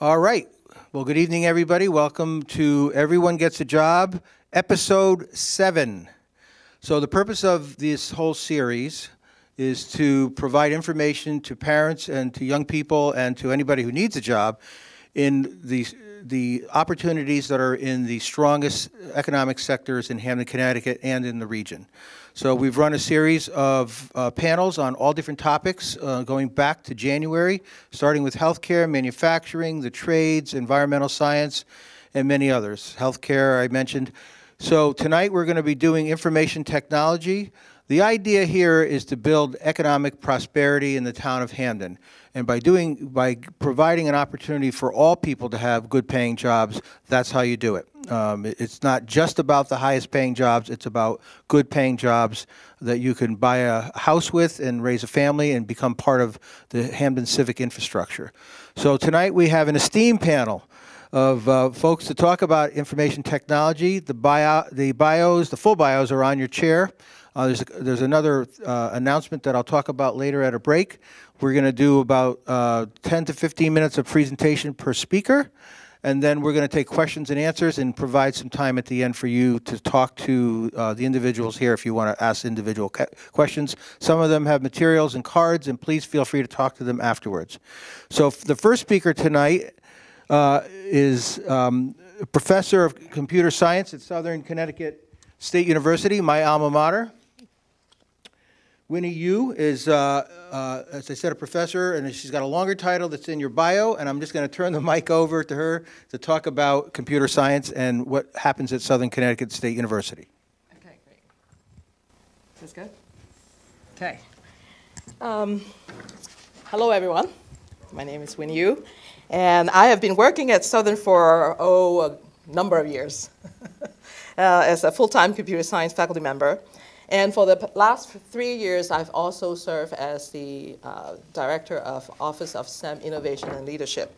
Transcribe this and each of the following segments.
All right. Well, good evening, everybody. Welcome to Everyone Gets a Job, episode seven. So, the purpose of this whole series is to provide information to parents and to young people and to anybody who needs a job in the, the opportunities that are in the strongest economic sectors in Hamden, Connecticut, and in the region. So we've run a series of uh, panels on all different topics uh, going back to January, starting with healthcare, manufacturing, the trades, environmental science, and many others. Healthcare, I mentioned. So tonight we're going to be doing information technology. The idea here is to build economic prosperity in the town of Hamden. And by doing, by providing an opportunity for all people to have good paying jobs, that's how you do it. Um, it's not just about the highest paying jobs, it's about good paying jobs that you can buy a house with and raise a family and become part of the Hamden civic infrastructure. So tonight we have an esteemed panel of uh, folks to talk about information technology. The, bio, the bios, the full bios are on your chair. Uh, there's, a, there's another uh, announcement that I'll talk about later at a break. We're going to do about uh, 10 to 15 minutes of presentation per speaker, and then we're going to take questions and answers and provide some time at the end for you to talk to uh, the individuals here if you want to ask individual questions. Some of them have materials and cards, and please feel free to talk to them afterwards. So the first speaker tonight uh, is um, professor of computer science at Southern Connecticut State University, my alma mater. Winnie Yu is, uh, uh, as I said, a professor, and she's got a longer title that's in your bio, and I'm just going to turn the mic over to her to talk about computer science and what happens at Southern Connecticut State University. Okay, great. Is this good? Okay. Um, hello, everyone. My name is Winnie Yu, and I have been working at Southern for, oh, a number of years uh, as a full-time computer science faculty member. And for the last three years, I've also served as the uh, Director of Office of STEM Innovation and Leadership.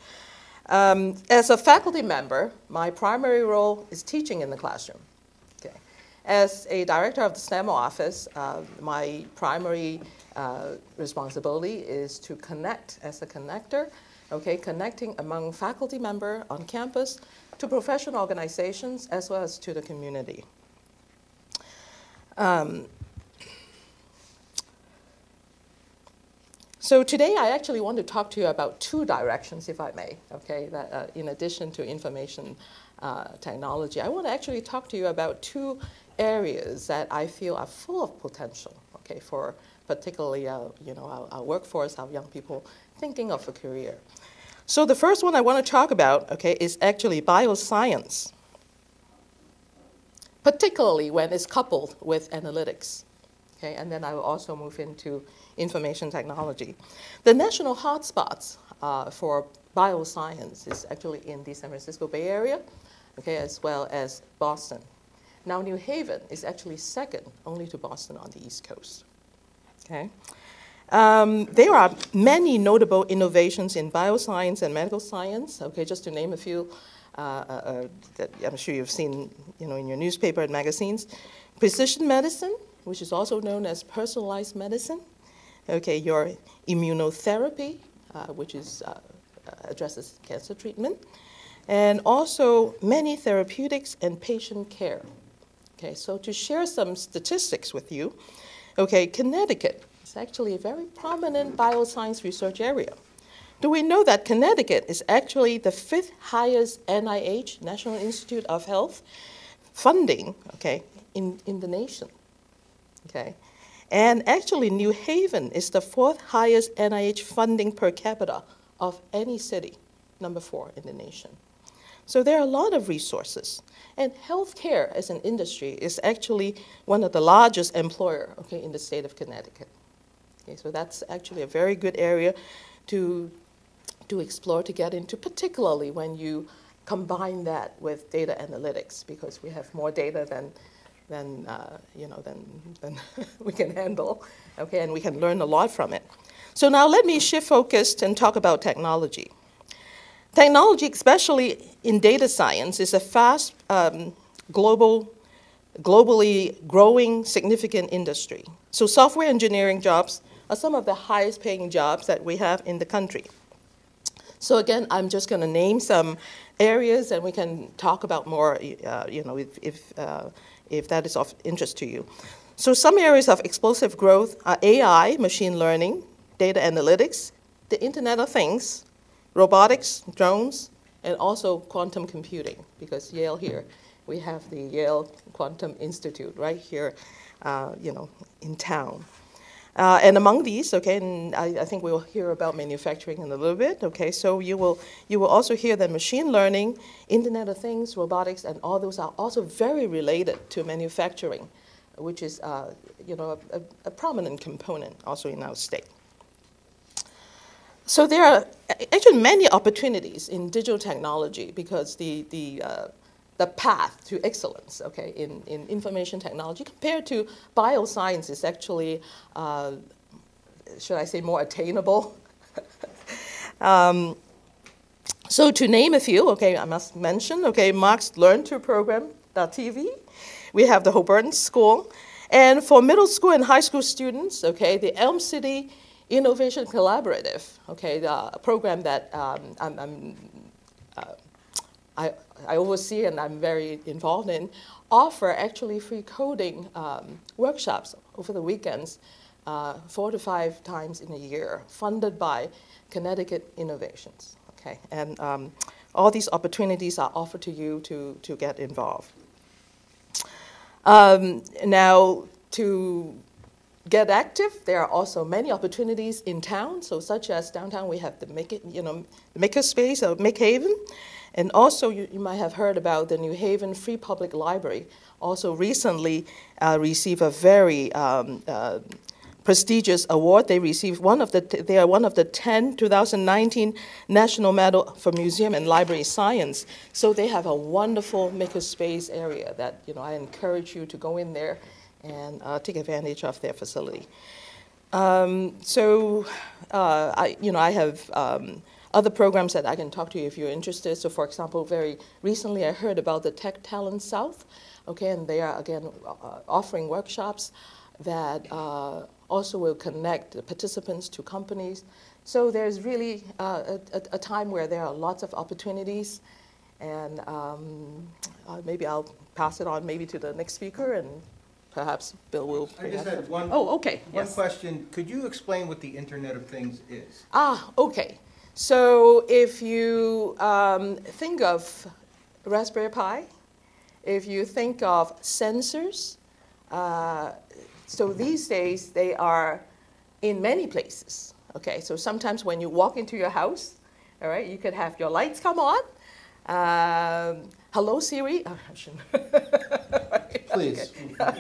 Um, as a faculty member, my primary role is teaching in the classroom. Okay. As a Director of the STEM Office, uh, my primary uh, responsibility is to connect as a connector, okay, connecting among faculty member on campus to professional organizations as well as to the community. Um, so today I actually want to talk to you about two directions, if I may, okay, that, uh, in addition to information uh, technology. I want to actually talk to you about two areas that I feel are full of potential, okay, for particularly uh, you know, our, our, workforce, our young people thinking of a career. So the first one I want to talk about, okay, is actually bioscience particularly when it's coupled with analytics. Okay, and then I will also move into information technology. The national hotspots uh, for bioscience is actually in the San Francisco Bay Area, okay, as well as Boston. Now, New Haven is actually second only to Boston on the East Coast. Okay. Um, there are many notable innovations in bioscience and medical science, okay, just to name a few. Uh, uh, uh, that I'm sure you've seen you know, in your newspaper and magazines. Precision medicine, which is also known as personalized medicine. Okay, your immunotherapy, which is addresses cancer treatment, and also many therapeutics and patient care. Okay, so to share some statistics with you, okay, Connecticut is actually a very prominent bioscience research area. Do we know that Connecticut is actually the fifth highest NIH, National Institute of Health, funding, okay, in, in the nation, okay? And actually, New Haven is the fourth highest NIH funding per capita of any city, number four in the nation. So there are a lot of resources. And healthcare as an industry is actually one of the largest employer, okay, in the state of Connecticut. Okay, so that's actually a very good area to to explore to get into, particularly when you combine that with data analytics, because we have more data than, than, uh, you know, than, than we can handle, okay, and we can learn a lot from it. So now let me shift focus and talk about technology. Technology, especially in data science, is a fast um, global, globally growing significant industry. So software engineering jobs are some of the highest paying jobs that we have in the country. So again, I'm just going to name some areas, and we can talk about more, uh, you know, if, if, uh, if that is of interest to you. So some areas of explosive growth are AI, machine learning, data analytics, the Internet of Things, robotics, drones, and also quantum computing, because Yale here, we have the Yale Quantum Institute right here, uh, you know, in town. Uh, and among these, okay, and I, I, think we'll hear about manufacturing in a little bit, okay, so you will, you will also hear that machine learning, Internet of Things, robotics, and all those are also very related to manufacturing, which is, uh, you know, a, a, prominent component also in our state. So there are actually many opportunities in digital technology because the, the uh, the path to excellence, okay, in, in information technology compared to bioscience is actually, uh, should I say, more attainable. um, so to name a few, okay, I must mention, okay, Mark's Learn to Program.tv. We have the Holberton School. And for middle school and high school students, okay, the Elm City Innovation Collaborative, okay, the program that um, I'm, I'm uh, I, I oversee and I'm very involved in, offer actually free coding um, workshops over the weekends, uh, four to five times in a year, funded by Connecticut Innovations. Okay, and um, all these opportunities are offered to you to, to get involved. Um, now, to get active, there are also many opportunities in town. So, such as downtown, we have the make it, you know, the makerspace of MakeHaven. And also, you, you, might have heard about the New Haven Free Public Library, also recently uh, received a very um, uh, prestigious award. They received one of the, they are one of the 10 2019 National Medal for Museum and Library Science. So they have a wonderful makerspace area that, you know, I encourage you to go in there and uh, take advantage of their facility. Um, so, uh, I, you know, I have um, other programs that I can talk to you if you're interested. So for example, very recently I heard about the Tech Talent South, okay, and they are again uh, offering workshops that uh, also will connect the participants to companies. So there's really uh, a, a, time where there are lots of opportunities and um, uh, maybe I'll pass it on maybe to the next speaker and perhaps Bill will. I just had one. Oh, okay. One yes. question. Could you explain what the Internet of Things is? Ah, okay. So if you um, think of Raspberry Pi, if you think of sensors, uh, so these days they are in many places. Okay, so sometimes when you walk into your house, all right, you could have your lights come on. Um, hello Siri. Oh, Please.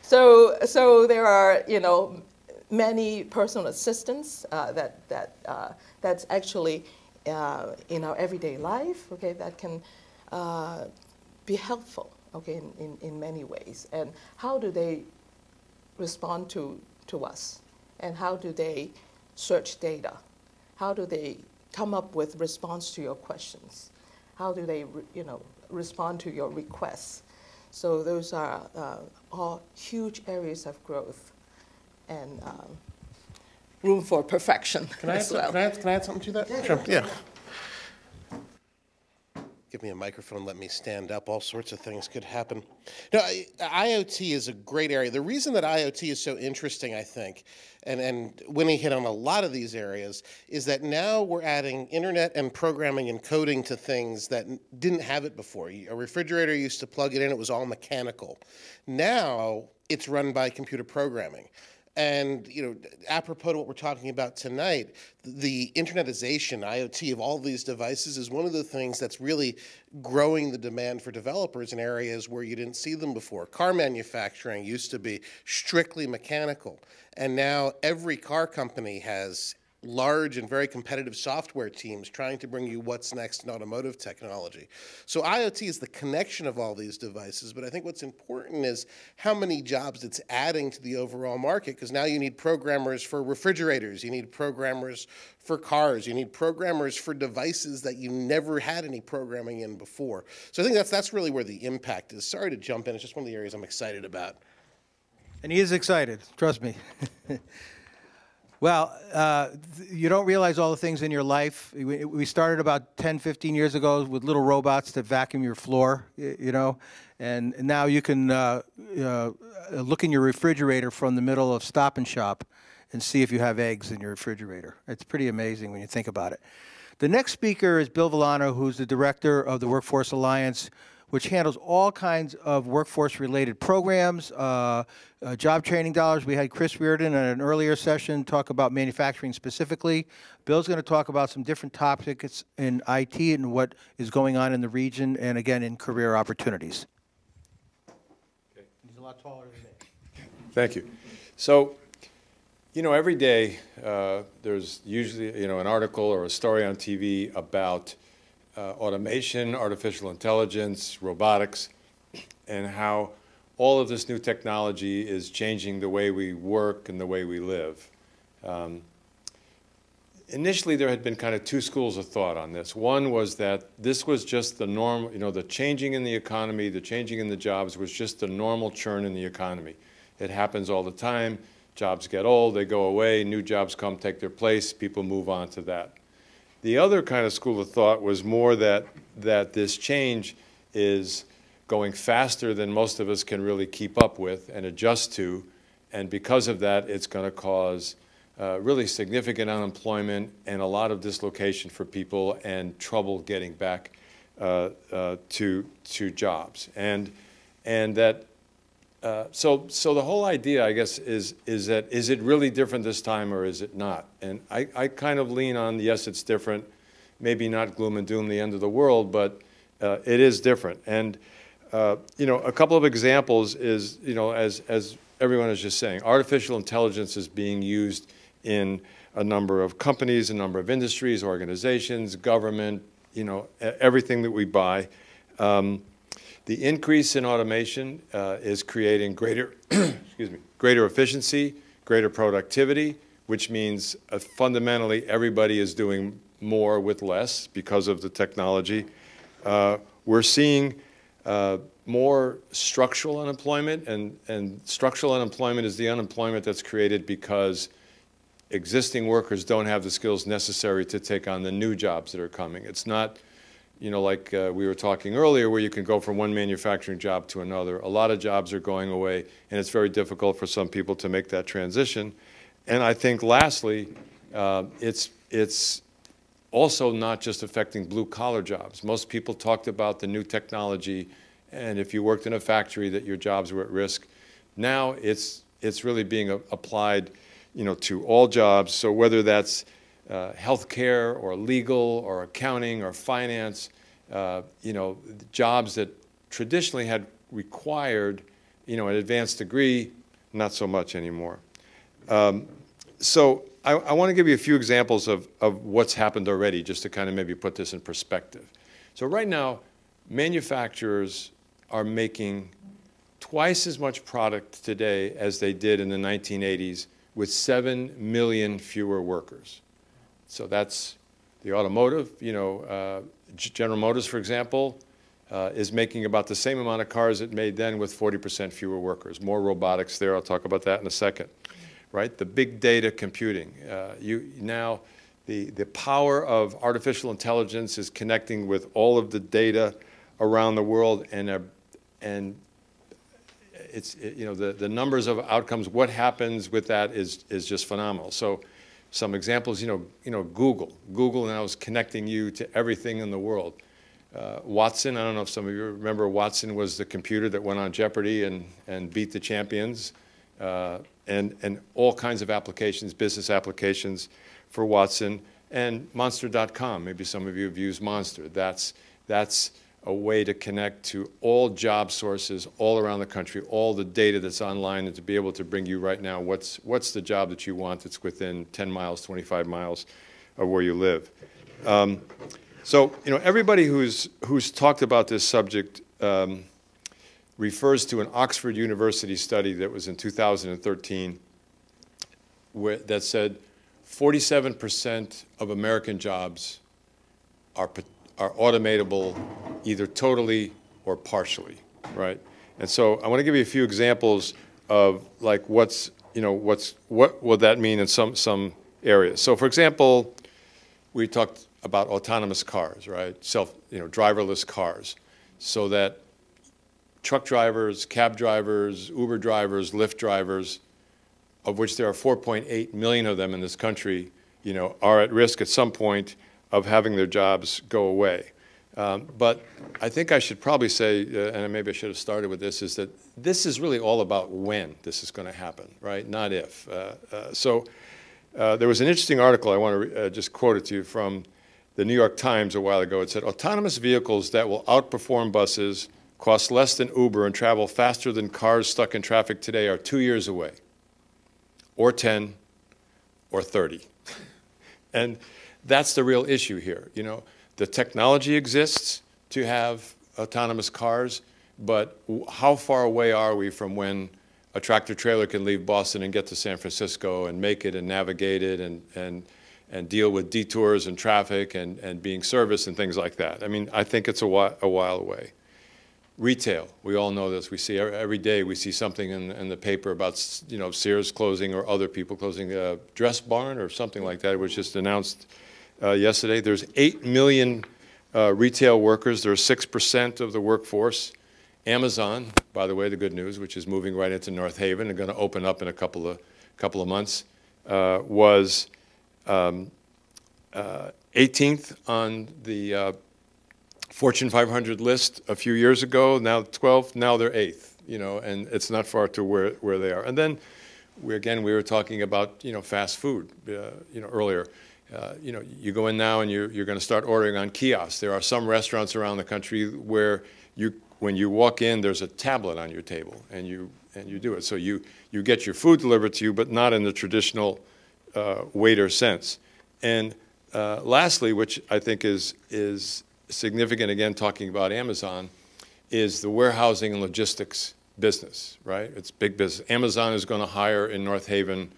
so, so there are, you know, many personal assistants uh, that, that, uh, that's actually uh, in our everyday life, okay, that can uh, be helpful, okay, in, in, in many ways. And how do they respond to, to us? And how do they search data? How do they come up with response to your questions? How do they, you know, respond to your requests? So those are uh, all huge areas of growth and um, room for perfection Can I, add, as well. can, I add, can I add something to that? Yeah, Sure, yeah. Give me a microphone, let me stand up, all sorts of things could happen. No, I- IoT is a great area. The reason that IoT is so interesting, I think, and, and Winnie hit on a lot of these areas, is that now we're adding internet and programming and coding to things that didn't have it before. A refrigerator used to plug it in, it was all mechanical. Now, it's run by computer programming. And you know, apropos to what we're talking about tonight, the internetization, IoT of all these devices is one of the things that's really growing the demand for developers in areas where you didn't see them before. Car manufacturing used to be strictly mechanical, and now every car company has large and very competitive software teams trying to bring you what's next in automotive technology. So IoT is the connection of all these devices, but I think what's important is how many jobs it's adding to the overall market because now you need programmers for refrigerators, you need programmers for cars, you need programmers for devices that you never had any programming in before. So I think that's that's really where the impact is. Sorry to jump in, it's just one of the areas I'm excited about. And he is excited, trust me. Well, uh, you don't realize all the things in your life. We, started about 10, 15 years ago with little robots that vacuum your floor, you know, and now you can uh, uh, look in your refrigerator from the middle of Stop and Shop and see if you have eggs in your refrigerator. It's pretty amazing when you think about it. The next speaker is Bill Villano, who's the director of the Workforce Alliance, which handles all kinds of workforce-related programs, uh, uh, job training dollars. We had Chris Reardon in an earlier session talk about manufacturing specifically. Bill's going to talk about some different topics in IT and what is going on in the region, and again in career opportunities. Okay. He's a lot taller than me. Thank you. So, you know, every day uh, there's usually, you know, an article or a story on TV about uh, automation, artificial intelligence, robotics, and how all of this new technology is changing the way we work and the way we live. Um, initially, there had been kind of two schools of thought on this. One was that this was just the norm, you know, the changing in the economy, the changing in the jobs was just the normal churn in the economy. It happens all the time. Jobs get old, they go away, new jobs come, take their place, people move on to that. The other kind of school of thought was more that, that this change is going faster than most of us can really keep up with and adjust to, and because of that, it's going to cause uh, really significant unemployment and a lot of dislocation for people and trouble getting back uh, uh, to, to jobs. And, and that uh, so, so the whole idea, I guess, is, is that is it really different this time or is it not? And I, I kind of lean on yes, it's different. Maybe not gloom and doom, the end of the world, but uh, it is different. And uh, you know, a couple of examples is you know, as as everyone is just saying, artificial intelligence is being used in a number of companies, a number of industries, organizations, government, you know, everything that we buy. Um, the increase in automation uh, is creating greater, excuse me, greater efficiency, greater productivity, which means uh, fundamentally everybody is doing more with less because of the technology. Uh, we're seeing uh, more structural unemployment, and, and structural unemployment is the unemployment that's created because existing workers don't have the skills necessary to take on the new jobs that are coming. It's not you know, like uh, we were talking earlier, where you can go from one manufacturing job to another. A lot of jobs are going away, and it's very difficult for some people to make that transition. And I think, lastly, uh, it's it's also not just affecting blue collar jobs. Most people talked about the new technology, and if you worked in a factory, that your jobs were at risk. Now it's it's really being applied, you know, to all jobs. So whether that's uh, healthcare or legal or accounting or finance, uh, you know, jobs that traditionally had required, you know, an advanced degree, not so much anymore. Um, so I, I want to give you a few examples of, of what's happened already, just to kind of maybe put this in perspective. So right now, manufacturers are making twice as much product today as they did in the 1980s with 7 million fewer workers. So that's the automotive. You know, uh, General Motors, for example, uh, is making about the same amount of cars it made then with 40% fewer workers. More robotics there. I'll talk about that in a second. Right? The big data computing. Uh, you now. The, the power of artificial intelligence is connecting with all of the data around the world and, uh, and it's, it, you know, the, the numbers of outcomes, what happens with that is, is just phenomenal. So some examples, you know, you know, Google. Google now is connecting you to everything in the world. Uh, Watson, I don't know if some of you remember, Watson was the computer that went on Jeopardy and, and beat the champions, uh, and, and all kinds of applications, business applications for Watson. And Monster.com, maybe some of you have used Monster. That's, that's a way to connect to all job sources all around the country, all the data that's online, and to be able to bring you right now what's, what's the job that you want that's within 10 miles, 25 miles of where you live. Um, so, you know, everybody who's, who's talked about this subject um, refers to an Oxford University study that was in 2013 where, that said 47% of American jobs are are automatable either totally or partially, right? And so I want to give you a few examples of like what's you know, what's, what would that mean in some, some areas? So for example, we talked about autonomous cars, right? Self, you know, driverless cars, so that truck drivers, cab drivers, Uber drivers, Lyft drivers, of which there are 4.8 million of them in this country, you know, are at risk at some point of having their jobs go away. Um, but I think I should probably say, uh, and maybe I should have started with this, is that this is really all about when this is going to happen, right? Not if. Uh, uh, so uh, there was an interesting article, I want to uh, just quote it to you from the New York Times a while ago. It said, autonomous vehicles that will outperform buses, cost less than Uber, and travel faster than cars stuck in traffic today are two years away, or 10, or 30. and that's the real issue here. You know, the technology exists to have autonomous cars, but how far away are we from when a tractor trailer can leave Boston and get to San Francisco and make it and navigate it and, and, and deal with detours and traffic and, and being serviced and things like that. I mean, I think it's a while, a while away. Retail, we all know this. We see every day we see something in, in the paper about you know Sears closing or other people closing a dress barn or something like that. It was just announced uh, yesterday. There's 8 million uh, retail workers. They're 6% of the workforce. Amazon, by the way, the good news, which is moving right into North Haven and going to open up in a couple of, couple of months, uh, was um, 18th uh, on the uh, Fortune 500 list a few years ago, now 12th, now they're 8th, you know, and it's not far to where, where they are. And then, we, again, we were talking about, you know, fast food, uh, you know, earlier. Uh, you know, you go in now and you're, you're going to start ordering on kiosks. There are some restaurants around the country where you, when you walk in, there's a tablet on your table and you, and you do it. So you, you get your food delivered to you, but not in the traditional uh, waiter sense. And uh, lastly, which I think is, is significant, again, talking about Amazon, is the warehousing and logistics business, right? It's big business. Amazon is going to hire in North Haven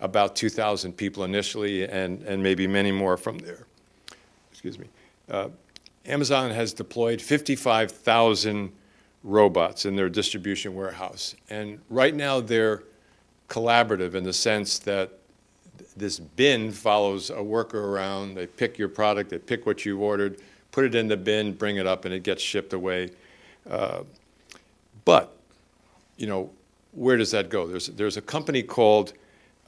about 2,000 people initially and, and maybe many more from there. Excuse me. Uh, Amazon has deployed 55,000 robots in their distribution warehouse. And right now they're collaborative in the sense that this bin follows a worker around. They pick your product, they pick what you ordered, put it in the bin, bring it up, and it gets shipped away. Uh, but, you know, where does that go? There's, there's a company called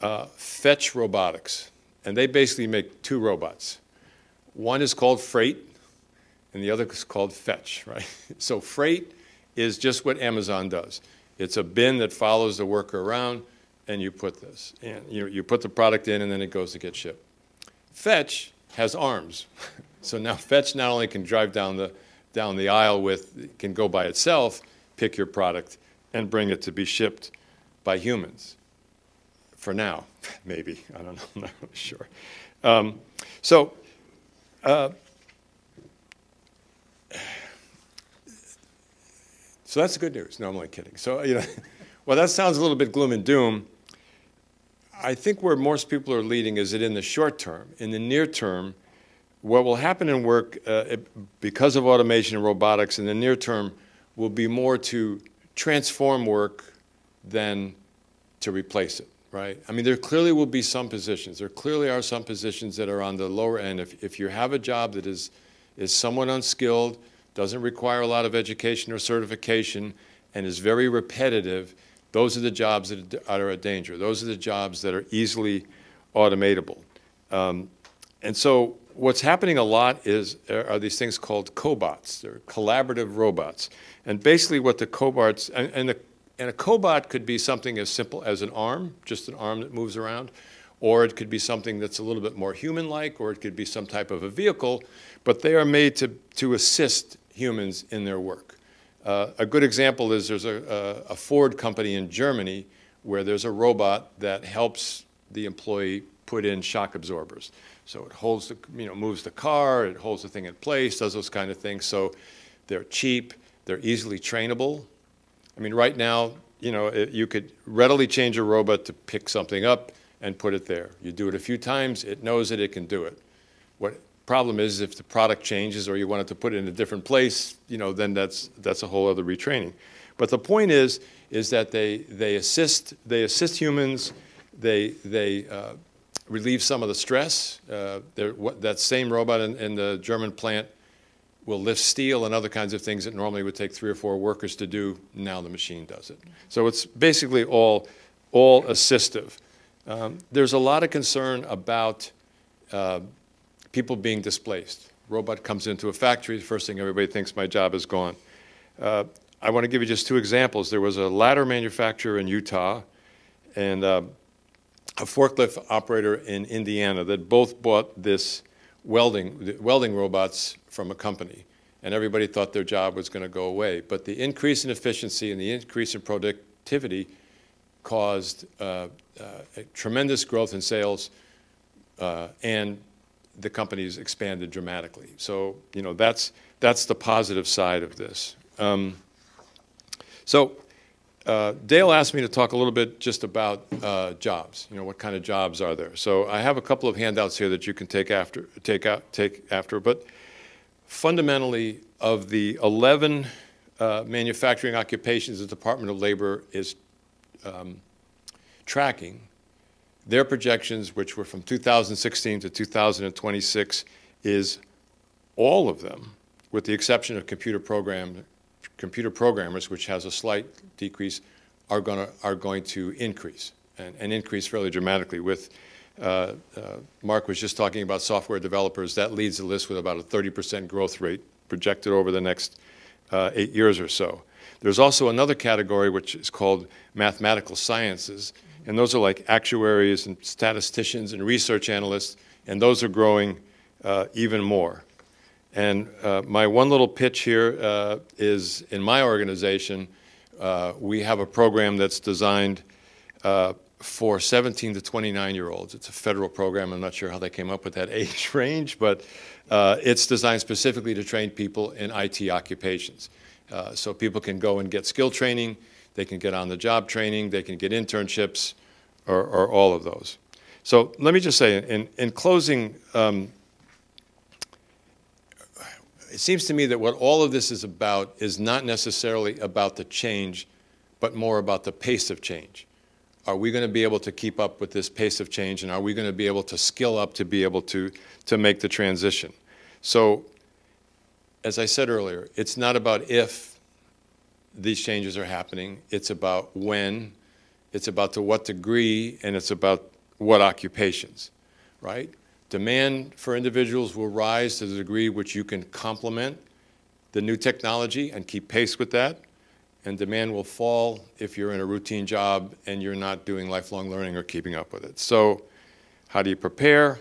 uh, Fetch Robotics, and they basically make two robots. One is called Freight, and the other is called Fetch, right? So Freight is just what Amazon does. It's a bin that follows the worker around, and you put this. And you, you put the product in, and then it goes to get shipped. Fetch has arms. so now Fetch not only can drive down the, down the aisle with, can go by itself, pick your product, and bring it to be shipped by humans for now, maybe. I don't know. I'm not really sure. Um, so, uh, so that's the good news. No, I'm only kidding. So, you know, well, that sounds a little bit gloom and doom. I think where most people are leading is that in the short term, in the near term, what will happen in work uh, because of automation and robotics in the near term will be more to transform work than to replace it right? I mean, there clearly will be some positions. There clearly are some positions that are on the lower end. If, if you have a job that is, is somewhat unskilled, doesn't require a lot of education or certification, and is very repetitive, those are the jobs that are a danger. Those are the jobs that are easily automatable. Um, and so what's happening a lot is are these things called cobots. They're collaborative robots. And basically what the cobots, and, and the and a cobot could be something as simple as an arm, just an arm that moves around, or it could be something that's a little bit more human-like, or it could be some type of a vehicle, but they are made to, to assist humans in their work. Uh, a good example is there's a, a, a Ford company in Germany where there's a robot that helps the employee put in shock absorbers. So it holds the, you know, moves the car, it holds the thing in place, does those kind of things. So they're cheap, they're easily trainable, I mean, right now, you know, it, you could readily change a robot to pick something up and put it there. You do it a few times, it knows that it can do it. What problem is if the product changes or you wanted to put it in a different place, you know, then that's, that's a whole other retraining. But the point is, is that they, they assist they assist humans. They they uh, relieve some of the stress. Uh, that same robot in, in, the German plant will lift steel and other kinds of things that normally would take three or four workers to do. Now the machine does it. So it's basically all all assistive. Um, there's a lot of concern about uh, people being displaced. Robot comes into a factory, the first thing everybody thinks my job is gone. Uh, I want to give you just two examples. There was a ladder manufacturer in Utah and uh, a forklift operator in Indiana that both bought this welding, welding robots from a company. And everybody thought their job was going to go away. But the increase in efficiency and the increase in productivity caused uh, uh, tremendous growth in sales uh, and the companies expanded dramatically. So, you know, that's, that's the positive side of this. Um, so uh, Dale asked me to talk a little bit just about uh, jobs. You know, what kind of jobs are there? So I have a couple of handouts here that you can take after, take out, take after. But fundamentally, of the 11 uh, manufacturing occupations the Department of Labor is um, tracking, their projections, which were from 2016 to 2026, is all of them, with the exception of computer program, computer programmers, which has a slight decrease, are, gonna, are going to increase and, and increase fairly dramatically. With uh, uh, Mark was just talking about software developers. That leads the list with about a 30% growth rate projected over the next uh, eight years or so. There's also another category which is called mathematical sciences, and those are like actuaries and statisticians and research analysts, and those are growing uh, even more. And uh, my one little pitch here is in my organization, we have a program that's designed for 17 to 29 year olds. It's a federal program. I'm not sure how they came up with that age range, but uh, it's designed specifically to train people in IT occupations. so people can go and get skill training they can get on the job training, they can get internships, or, or all of those. So let me just say, in, in closing, um, it seems to me that what all of this is about is not necessarily about the change, but more about the pace of change. Are we going to be able to keep up with this pace of change, and are we going to be able to skill up to be able to, to make the transition? So, as I said earlier, it's not about if these changes are happening. It's about when, it's about to what degree, and it's about what occupations, right? Demand for individuals will rise to the degree which you can complement the new technology and keep pace with that. And demand will fall if you're in a routine job and you're not doing lifelong learning or keeping up with it. So how do you prepare?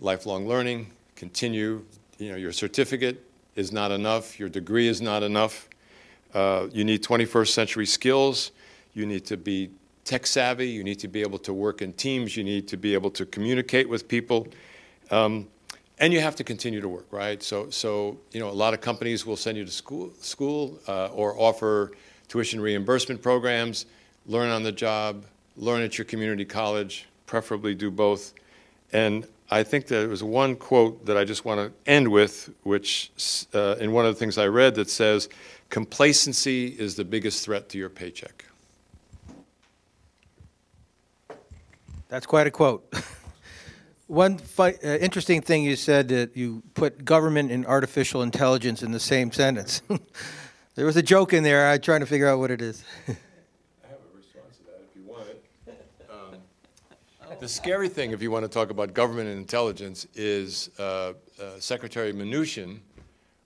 Lifelong learning, continue. You know, your certificate is not enough, your degree is not enough. Uh, you need 21st century skills. You need to be tech savvy. You need to be able to work in teams. You need to be able to communicate with people. Um, and you have to continue to work, right? So, so you know, a lot of companies will send you to school, school uh, or offer tuition reimbursement programs, learn on the job, learn at your community college, preferably do both. And I think there was one quote that I just want to end with, which uh, in one of the things I read that says, Complacency is the biggest threat to your paycheck. That's quite a quote. One uh, interesting thing you said that you put government and artificial intelligence in the same sentence. there was a joke in there. I'm trying to figure out what it is. I have a response to that if you want it. Um, the scary thing, if you want to talk about government and intelligence, is uh, uh, Secretary Mnuchin,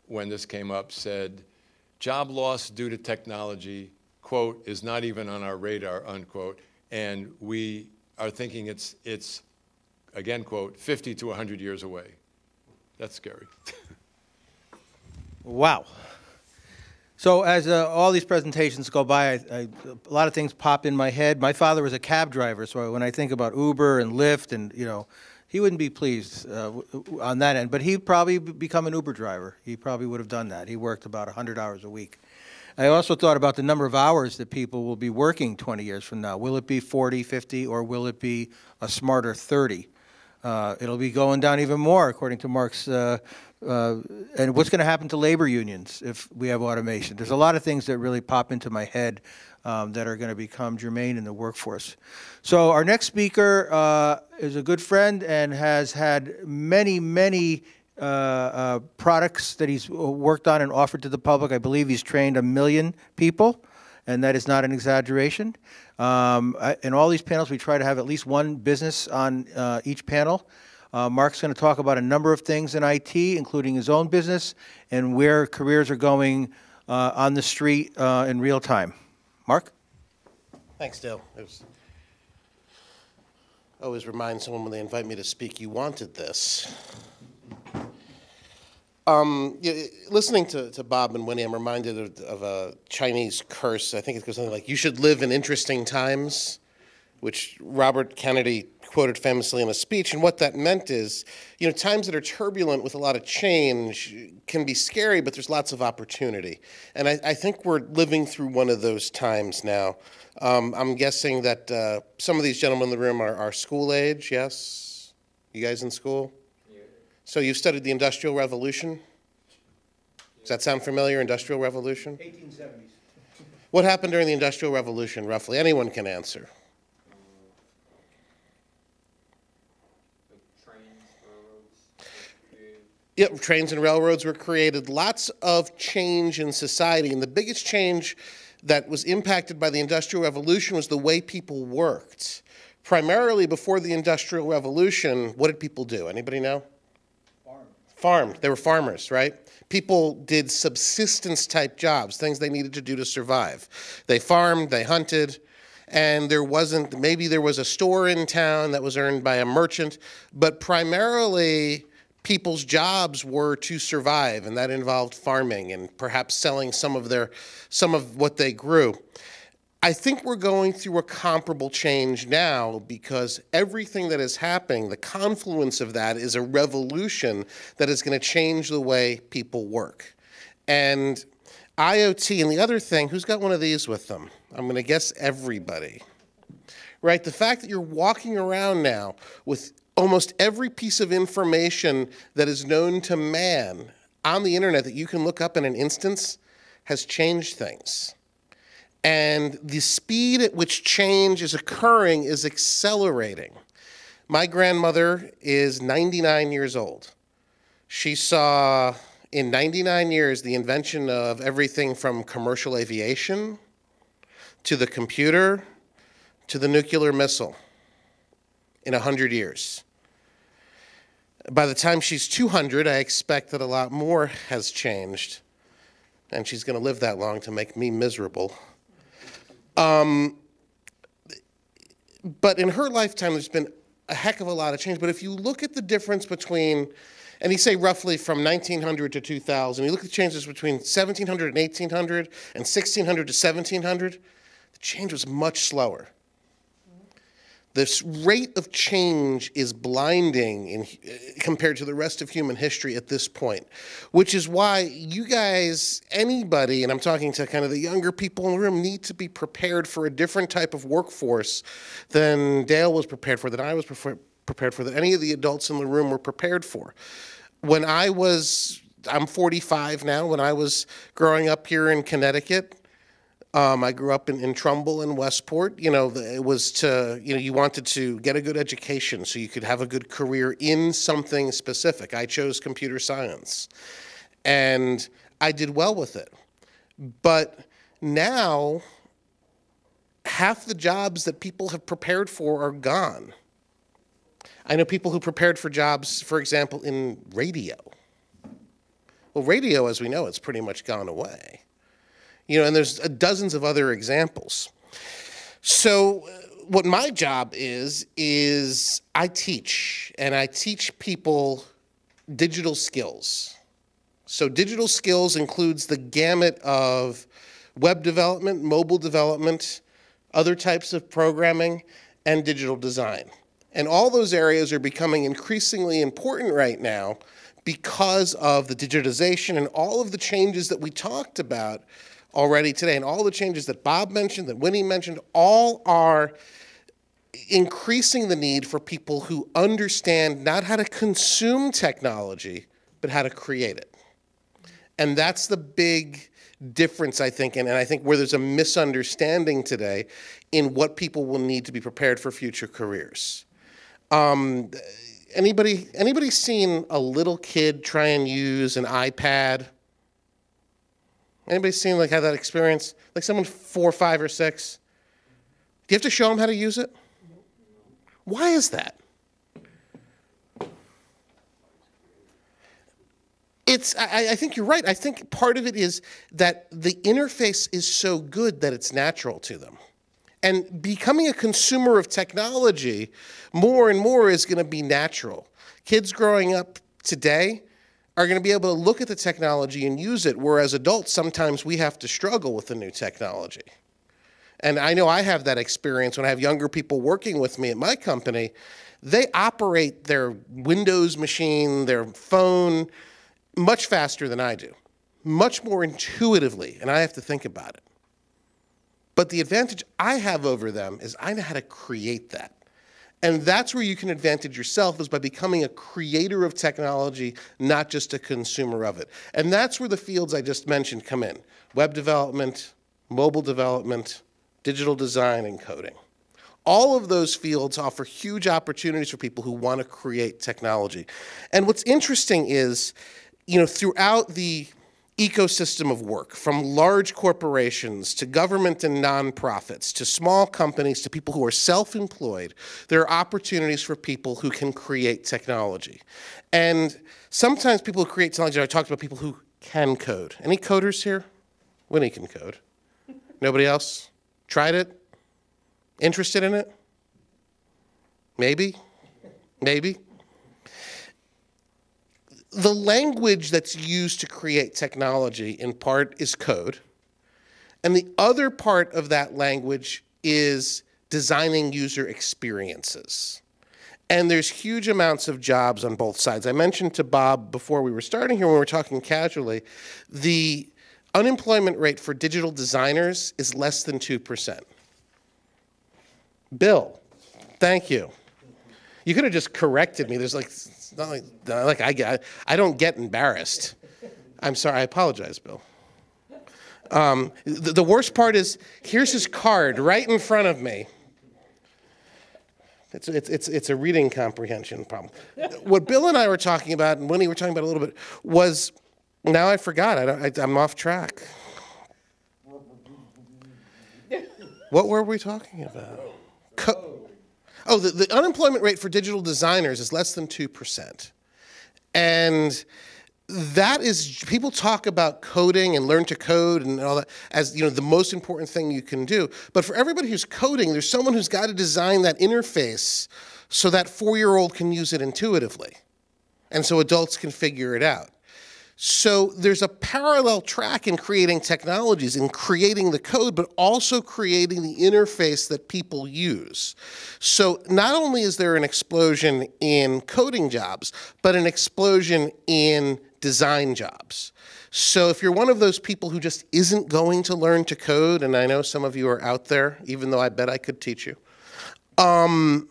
when this came up, said Job loss due to technology, quote, is not even on our radar, unquote. And we are thinking it's, it's again, quote, 50 to 100 years away. That's scary. wow. So as uh, all these presentations go by, I, I, a lot of things pop in my head. My father was a cab driver, so when I think about Uber and Lyft and, you know, he wouldn't be pleased uh, on that end, but he'd probably become an Uber driver. He probably would have done that. He worked about 100 hours a week. I also thought about the number of hours that people will be working 20 years from now. Will it be 40, 50, or will it be a smarter 30? Uh, it'll be going down even more, according to Mark's. Uh, uh, and what's going to happen to labor unions if we have automation? There's a lot of things that really pop into my head um, that are going to become germane in the workforce. So our next speaker uh, is a good friend and has had many, many uh, uh, products that he's worked on and offered to the public. I believe he's trained a million people, and that is not an exaggeration. Um, I, in all these panels, we try to have at least one business on uh, each panel. Uh, Mark's going to talk about a number of things in IT, including his own business and where careers are going uh, on the street uh, in real time. Mark? Thanks, Dale. Was always remind someone when they invite me to speak, you wanted this. Um, yeah, listening to, to Bob and Winnie, I'm reminded of, of, a Chinese curse. I think it goes something like, you should live in interesting times, which Robert Kennedy quoted famously in a speech. And what that meant is, you know, times that are turbulent with a lot of change can be scary, but there's lots of opportunity. And I, I think we're living through one of those times now. Um, I'm guessing that uh, some of these gentlemen in the room are, are school age, yes? You guys in school? So you've studied the Industrial Revolution? Does that sound familiar, Industrial Revolution? 1870s. What happened during the Industrial Revolution, roughly? Anyone can answer. Yep, trains and railroads were created. Lots of change in society. And the biggest change that was impacted by the Industrial Revolution was the way people worked. Primarily before the Industrial Revolution, what did people do? Anybody know? Farmed. They were farmers, right? People did subsistence type jobs, things they needed to do to survive. They farmed, they hunted, and there wasn't, maybe there was a store in town that was earned by a merchant, but primarily people's jobs were to survive, and that involved farming and perhaps selling some of their, some of what they grew. I think we're going through a comparable change now because everything that is happening, the confluence of that is a revolution that is going to change the way people work. And IoT and the other thing, who's got one of these with them? I'm going to guess everybody. Right? The fact that you're walking around now with almost every piece of information that is known to man on the internet that you can look up in an instance has changed things. And the speed at which change is occurring is accelerating. My grandmother is 99 years old. She saw in 99 years the invention of everything from commercial aviation to the computer to the nuclear missile in 100 years. By the time she's 200, I expect that a lot more has changed. And she's going to live that long to make me miserable. Um, but in her lifetime, there's been a heck of a lot of change. But if you look at the difference between, and you say roughly from 1900 to 2000, you look at the changes between 1700 and 1800 and 1600 to 1700, the change was much slower. This rate of change is blinding in, uh, compared to the rest of human history at this point, which is why you guys, anybody, and I'm talking to kind of the younger people in the room, need to be prepared for a different type of workforce than Dale was prepared for, than I was prepared for, that any of the adults in the room were prepared for. When I was, I'm 45 now, when I was growing up here in Connecticut, um, I grew up in, in Trumbull and Westport. You know, it was to, you know, you wanted to get a good education so you could have a good career in something specific. I chose computer science and I did well with it. But now, half the jobs that people have prepared for are gone. I know people who prepared for jobs, for example, in radio. Well, radio, as we know, it's pretty much gone away. You know, and there's uh, dozens of other examples. So uh, what my job is is I teach and I teach people digital skills. So digital skills includes the gamut of web development, mobile development, other types of programming, and digital design. And all those areas are becoming increasingly important right now because of the digitization and all of the changes that we talked about already today. And all the changes that Bob mentioned, that Winnie mentioned, all are increasing the need for people who understand not how to consume technology, but how to create it. And that's the big difference, I think, and, and I think where there's a misunderstanding today in what people will need to be prepared for future careers. Um, anybody, anybody seen a little kid try and use an iPad? Anybody seen like have that experience? Like someone four, five, or six? Do you have to show them how to use it? Why is that? It's, I, I, think you're right. I think part of it is that the interface is so good that it's natural to them. And becoming a consumer of technology more and more is going to be natural. Kids growing up today are going to be able to look at the technology and use it, whereas adults, sometimes we have to struggle with the new technology. And I know I have that experience when I have younger people working with me at my company. They operate their Windows machine, their phone, much faster than I do, much more intuitively, and I have to think about it. But the advantage I have over them is I know how to create that. And that's where you can advantage yourself is by becoming a creator of technology, not just a consumer of it. And that's where the fields I just mentioned come in. Web development, mobile development, digital design, and coding. All of those fields offer huge opportunities for people who want to create technology. And what's interesting is you know, throughout the ecosystem of work, from large corporations to government and nonprofits to small companies to people who are self-employed, there are opportunities for people who can create technology. And sometimes people who create technology, I talked about people who can code. Any coders here? Winnie can code. Nobody else? Tried it? Interested in it? Maybe? Maybe? The language that's used to create technology in part is code. And the other part of that language is designing user experiences. And there's huge amounts of jobs on both sides. I mentioned to Bob before we were starting here, when we were talking casually, the unemployment rate for digital designers is less than 2%. Bill, thank you. You could have just corrected me. There's like not like, not like I get, I don't get embarrassed. I'm sorry, I apologize, Bill. Um, the, the worst part is here's his card right in front of me. It's, it's, it's, it's a reading comprehension problem. what Bill and I were talking about, and Winnie were talking about a little bit, was now I forgot. I, I, I'm off track. what were we talking about? Co Oh, the, the unemployment rate for digital designers is less than 2%. And that is people talk about coding and learn to code and all that as you know the most important thing you can do. But for everybody who's coding there's someone who's got to design that interface so that four-year-old can use it intuitively. And so adults can figure it out so there's a parallel track in creating technologies, in creating the code, but also creating the interface that people use. So not only is there an explosion in coding jobs, but an explosion in design jobs. So if you're one of those people who just isn't going to learn to code, and I know some of you are out there, even though I bet I could teach you, um,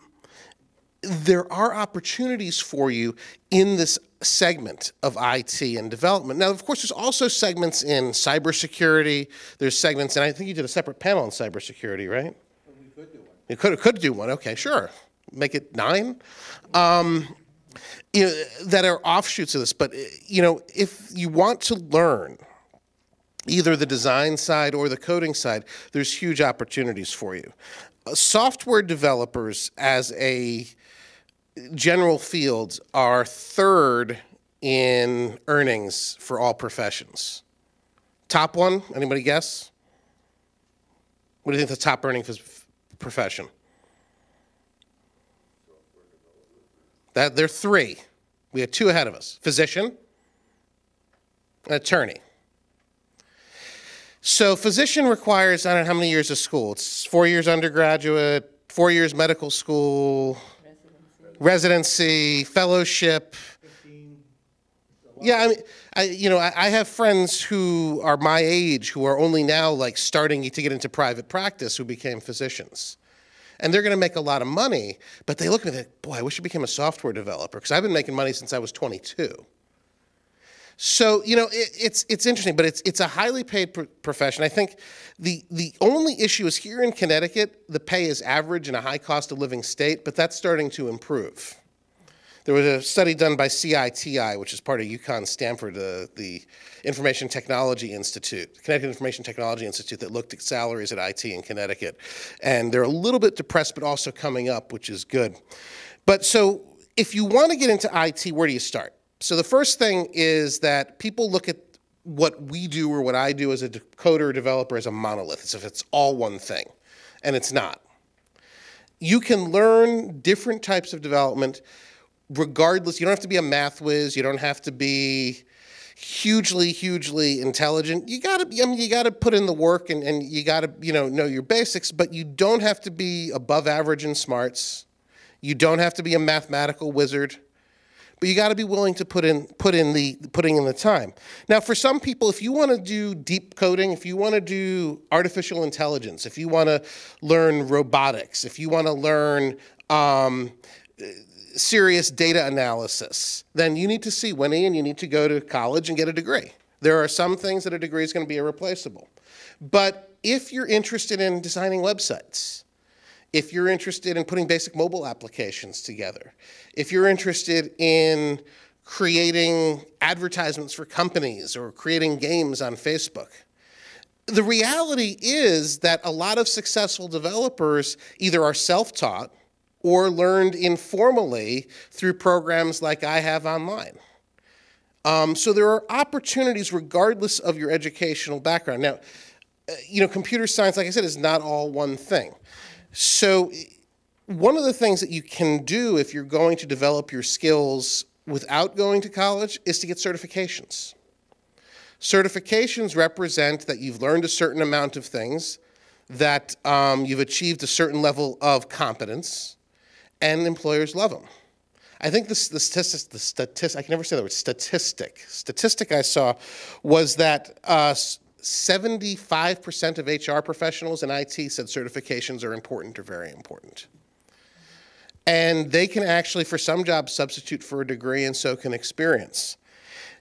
there are opportunities for you in this segment of IT and development. Now, of course, there's also segments in cybersecurity. There's segments, and I think you did a separate panel on cybersecurity, right? We could do one. You could, could do one. Okay, sure. Make it nine. Um, you know, that are offshoots of this. But, you know, if you want to learn either the design side or the coding side, there's huge opportunities for you. Uh, software developers as a general fields are third in earnings for all professions. Top one, anybody guess? What do you think the top earning profession? That they're three. We have two ahead of us: physician, attorney. So, physician requires I don't know how many years of school. It's four years undergraduate, four years medical school, residency, fellowship. Yeah, I mean, I, you know, I, I, have friends who are my age who are only now like starting to get into private practice who became physicians. and they're going to make a lot of money, but they look at me like, boy, I wish I became a software developer because I've been making money since I was 22. So you know it, it's it's interesting, but it's it's a highly paid pr- profession. I think the the only issue is here in Connecticut, the pay is average in a high cost of living state, but that's starting to improve. There was a study done by CITI, which is part of UConn Stamford, uh, the Information Technology Institute, Connecticut Information Technology Institute, that looked at salaries at IT in Connecticut. And they're a little bit depressed, but also coming up, which is good. But so if you want to get into IT, where do you start? So the first thing is that people look at what we do or what I do as a coder or developer as a monolith, as if it's all one thing, and it's not. You can learn different types of development regardless, you don't have to be a math whiz, you don't have to be hugely, hugely intelligent. You gotta, I mean, you gotta put in the work and, and you gotta, you know, know your basics, but you don't have to be above average in smarts. You don't have to be a mathematical wizard. But you got to be willing to put in put in the putting in the time. Now, for some people, if you want to do deep coding, if you want to do artificial intelligence, if you want to learn robotics, if you want to learn um, serious data analysis, then you need to see Winnie and you need to go to college and get a degree. There are some things that a degree is going to be irreplaceable. But if you're interested in designing websites, if you're interested in putting basic mobile applications together, if you're interested in creating advertisements for companies or creating games on Facebook, the reality is that a lot of successful developers either are self taught or learned informally through programs like I have online. Um, so there are opportunities regardless of your educational background. Now, uh, you know, computer science, like I said, is not all one thing. So one of the things that you can do if you're going to develop your skills without going to college is to get certifications. Certifications represent that you've learned a certain amount of things, that um, you've achieved a certain level of competence, and employers love them. I think the, the statistic, the statistic, I can never say that word, statistic, statistic I saw was that uh, 75% of HR professionals in IT said certifications are important or very important. And they can actually, for some jobs, substitute for a degree, and so can experience.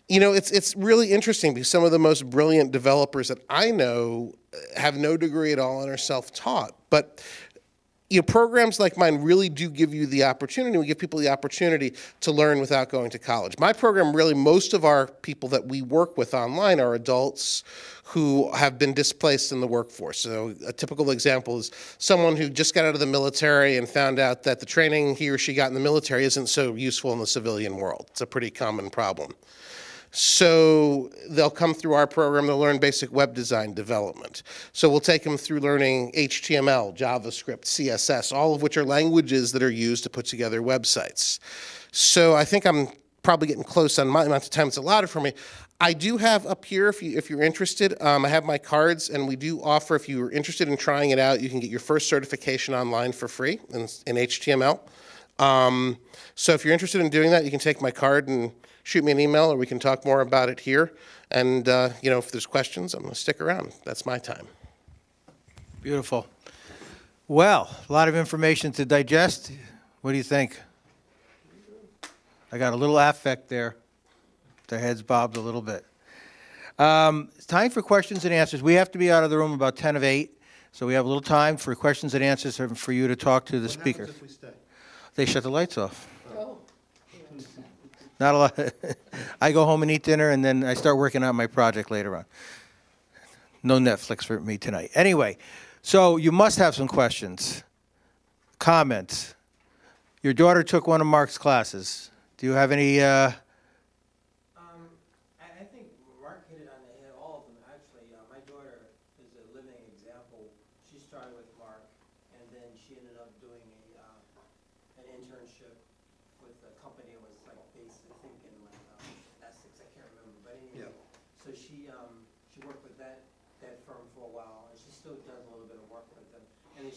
You know, it's, it's really interesting because some of the most brilliant developers that I know have no degree at all and are self taught. But you know, programs like mine really do give you the opportunity. We give people the opportunity to learn without going to college. My program, really, most of our people that we work with online are adults who have been displaced in the workforce. So, a typical example is someone who just got out of the military and found out that the training he or she got in the military isn't so useful in the civilian world. It's a pretty common problem. So they'll come through our program, they'll learn basic web design development. So we'll take them through learning HTML, JavaScript, CSS, all of which are languages that are used to put together websites. So I think I'm probably getting close on my amount of time it's allotted for me. I do have up here, if, you, if you're interested, um, I have my cards, and we do offer, if you're interested in trying it out, you can get your first certification online for free in, in HTML. Um, so if you're interested in doing that, you can take my card and shoot me an email or we can talk more about it here. And, uh, you know, if there's questions, I'm going to stick around. That's my time. Beautiful. Well, a lot of information to digest. What do you think? I got a little affect there. Their heads bobbed a little bit. Um, it's time for questions and answers. We have to be out of the room about 10 of 8, so we have a little time for questions and answers and for you to talk to the speaker. They shut the lights off. Not a lot. I go home and eat dinner, and then I start working on my project later on. No Netflix for me tonight. Anyway, so you must have some questions, comments. Your daughter took one of Mark's classes. Do you have any? Uh,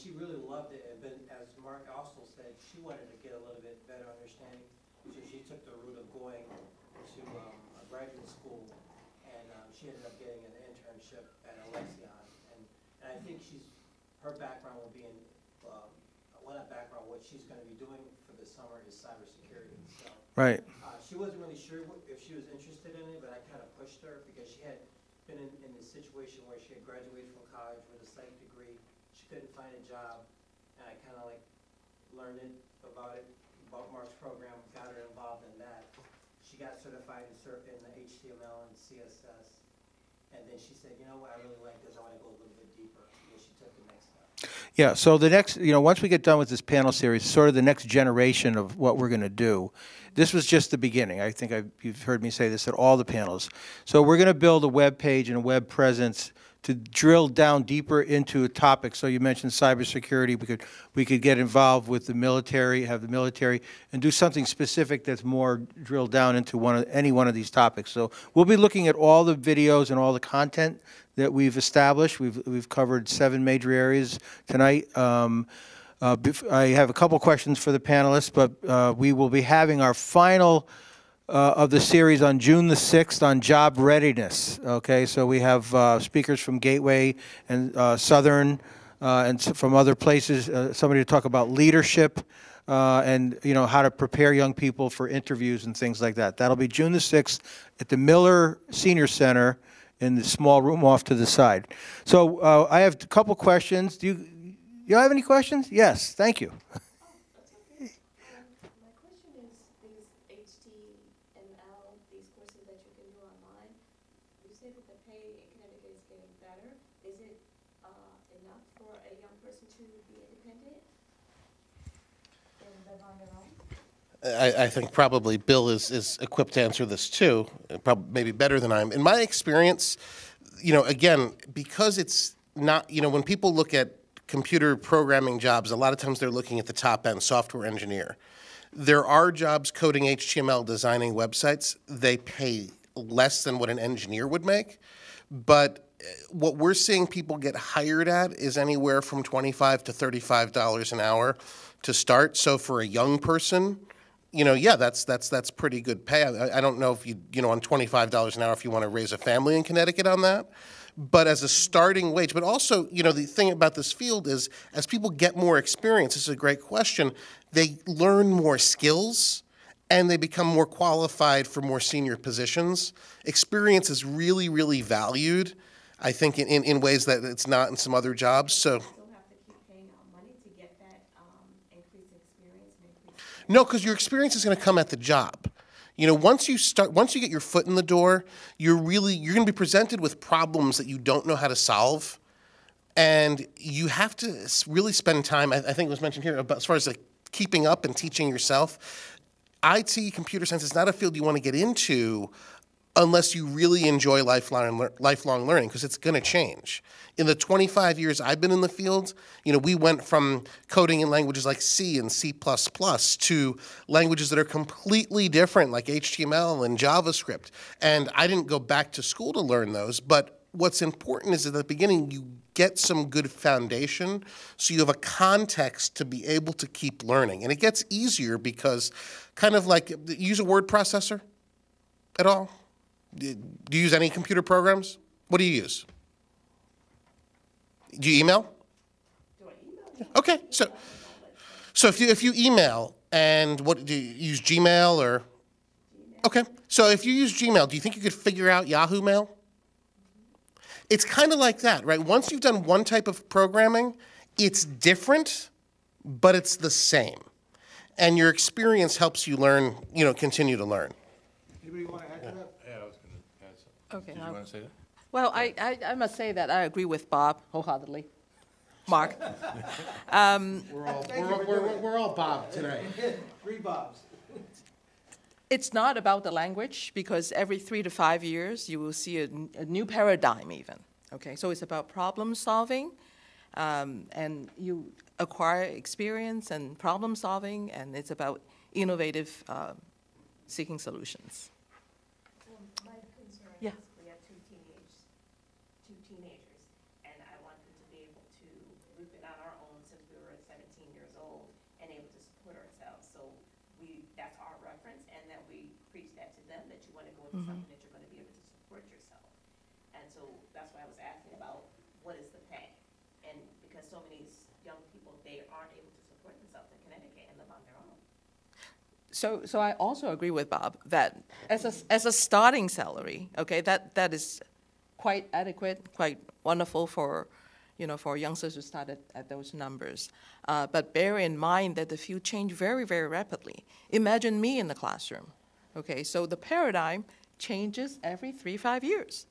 she really loved it, but as Mark also said, she wanted to get a little bit better understanding, so she took the route of going to um, a graduate school, and um, she ended up getting an internship at Alexion, and, and I think she's, her background will be in um, well, not background, what she's gonna be doing for the summer is cybersecurity, so. Right. Uh, she wasn't really sure if she was interested in it, but I kind of pushed her because she had been in, in situation where she had graduated from college with a psych degree. She couldn't find a job, and I kind of like learned it about it, about Mark's program, got her involved in that. She got certified in in the HTML and CSS. And then she said, you know what, I really like this, I want to go a little bit deeper. And she took the next. Yeah, so the next, you know, once we get done with this panel series, sort of the next generation of what we're going to do. This was just the beginning. I think I, you've heard me say this at all the panels. So we're going to build a web page and a web presence to drill down deeper into a topic. So you mentioned cybersecurity. We could we could get involved with the military, have the military, and do something specific that's more drilled down into one of any one of these topics. So we'll be looking at all the videos and all the content that we've established. We've we've covered seven major areas tonight. Um, uh, I have a couple questions for the panelists, but uh, we will be having our final uh, of the series on June the 6th on job readiness. Okay, so we have uh, speakers from Gateway and uh, Southern uh, and from other places, uh, somebody to talk about leadership uh, and, you know, how to prepare young people for interviews and things like that. That'll be June the 6th at the Miller Senior Center in the small room off to the side. So I have a couple questions. Do you, you have any questions? Yes, thank you. My question is, these HTML, these courses that you can do online, you say that the pay in Connecticut is getting better. Is it, uh, enough for a young person to be independent and live on their own? I, I think probably Bill is, is equipped to answer this too, probably maybe better than I am. In my experience, you know, again, because it's not, you know, when people look at computer programming jobs, a lot of times they're looking at the top end, software engineer. There are jobs coding HTML, designing websites. They pay less than what an engineer would make. But uh, what we're seeing people get hired at is anywhere from 25 to $35 an hour to start. So for a young person, you know, yeah, that's that's that's pretty good pay. I, I don't know if you you know on twenty five dollars an hour if you want to raise a family in Connecticut on that, but as a starting wage. But also, you know, the thing about this field is as people get more experience, this is a great question. They learn more skills and they become more qualified for more senior positions. Experience is really, really valued. I think in, in, in ways that it's not in some other jobs. So. Still have to keep paying money to get that, um, increased experience. No, because your experience is going to come at the job. You know, once you start, once you get your foot in the door, you're really you're going to be presented with problems that you don't know how to solve, and you have to really spend time. I, I think it was mentioned here about as far as like keeping up and teaching yourself. IT, computer science, is not a field you want to get into unless you really enjoy lifelong lifelong learning because it's going to change. In the 25 years I've been in the field, you know, we went from coding in languages like C and C++ to languages that are completely different like HTML and JavaScript. And I didn't go back to school to learn those, but what's important is at the beginning you get some good foundation so you have a context to be able to keep learning. And it gets easier because kind of like use a word processor at all? Do you use any computer programs? What do you use? Do you email? Do I email? Okay, so so if you if you email and what do you use Gmail or Okay. So if you use Gmail, do you think you could figure out Yahoo Mail? Mm-hmm. It's kind of like that, right? Once you've done one type of programming, it's different, but it's the same. And your experience helps you learn, you know, continue to learn. Anybody want to add to that? Yeah, I was going to add something. Okay, Did you now- want to say that? Well, I, I, I must say that I agree with Bob wholeheartedly. Mark? We're all, we're, we're, we're all Bob today. Three Bobs. It's not about the language because every three to five years you will see a new paradigm, even. Okay, so it's about problem solving, um, and you acquire experience and problem solving, and it's about innovative uh, seeking solutions. Um, my concern Yeah. is we have two teenage, two teenagers, and I want them to be able to, we've been on our own since we were seventeen years old and able to support ourselves. So we, that's our reference, and that we preach that to them, that want to something that you're going to be able to support yourself. And so that's why I was asking about what is the pay? And because so many young people, they aren't able to support support themselves in Connecticut and live on their own. So, so I also agree with Bob that as a, as a starting salary, okay, that, that is quite adequate, quite wonderful for, you know, for youngsters who start at, at those numbers. Uh, but bear in mind that the field change very, very rapidly. Imagine me in the classroom, okay? So the paradigm changes every three, five years.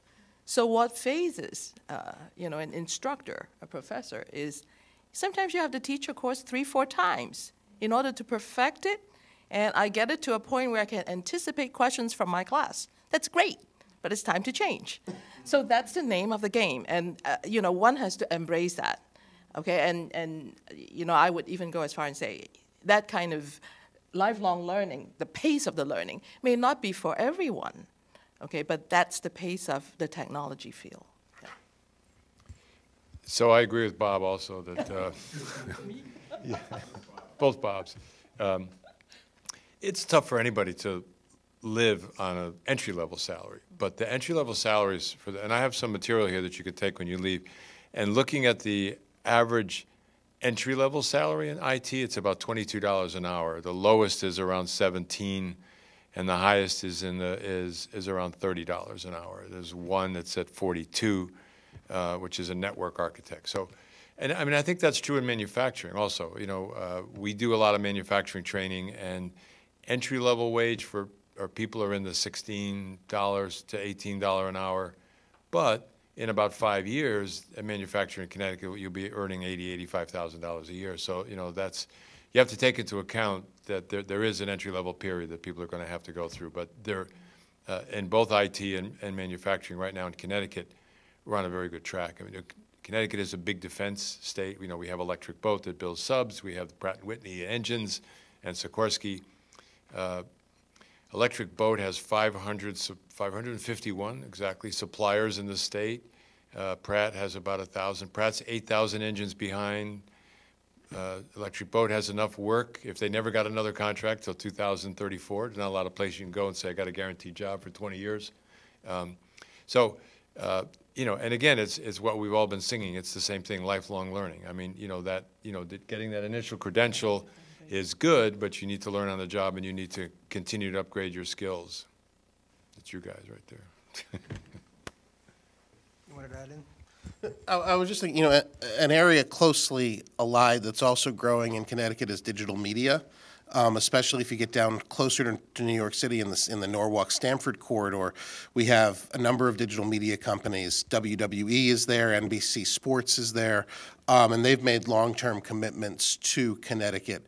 So what phases, uh, you know, an instructor, a professor, is sometimes you have to teach a course three, four times in order to perfect it and I get it to a point where I can anticipate questions from my class. That's great, but it's time to change. so that's the name of the game, and uh, you know one has to embrace that. Okay, and and you know I would even go as far and say that kind of lifelong learning, the pace of the learning, may not be for everyone. Okay, but that's the pace of the technology field. So I agree with Bob also that, uh, yeah, both Bobs. Um, it's tough for anybody to live on an entry level salary, but the entry level salaries for the, and I have some material here that you could take when you leave, and looking at the average entry level salary in IT, it's about $22 an hour. The lowest is around 17 and the highest is in the is is around thirty dollars an hour. There's one that's at forty-two, uh, which is a network architect. So, and I mean I think that's true in manufacturing also. You know, uh, we do a lot of manufacturing training, and entry level wage for or people are in the $16 to $18 an hour. But in about five years, a manufacturer in Connecticut, you'll be earning $80,000, $85,000 a year. So, you know, that's, you have to take into account that there, there is an entry level period that people are going to have to go through. But they're, uh, in both IT and, and manufacturing right now in Connecticut, we're on a very good track. I mean, Connecticut is a big defense state. You know, we have Electric Boat that builds subs. We have Pratt & Whitney engines and Sikorsky. Uh, Electric Boat has 500, 551 exactly suppliers in the state. Uh, Pratt has about 1,000. Pratt's 8,000 engines behind. Uh, Electric Boat has enough work if they never got another contract till 2034. There's not a lot of places you can go and say, I got a guaranteed job for 20 years. Um, so, uh, you know, and again, it's, it's what we've all been singing. It's the same thing, lifelong learning. I mean, you know, that, you know, getting that initial credential is good, but you need to learn on the job and you need to continue to upgrade your skills. That's you guys right there. Wanted to add in? I, I was just thinking, you know, a- an area closely allied that's also growing in Connecticut is digital media, um, especially if you get down closer to, to New York City in the, in the Norwalk Stamford corridor. We have a number of digital media companies. WWE is there, NBC Sports is there, um, and they've made long term commitments to Connecticut.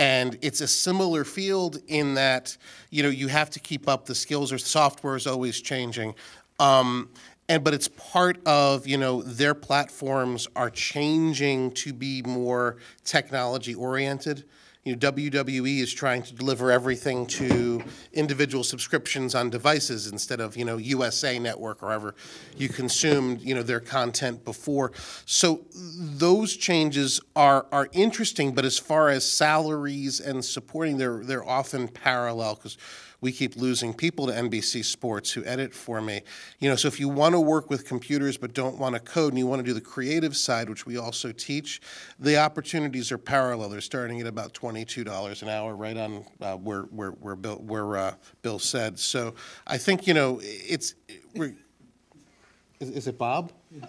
And it's a similar field in that, you know, you have to keep up the skills or software is always changing. Um, and but it's part of you know their platforms are changing to be more technology oriented you know, WWE is trying to deliver everything to individual subscriptions on devices instead of, you know, USA Network or wherever you consumed, you know, their content before. So those changes are are interesting, but as far as salaries and supporting, they're they're often parallel because we keep losing people to NBC Sports who edit for me. You know, so if you want to work with computers but don't want to code and you want to do the creative side, which we also teach, the opportunities are parallel. They're starting at about twenty-two dollars an hour, right on uh, where where where Bill where uh, Bill said. So I think you know it's. We're, is, is it Bob?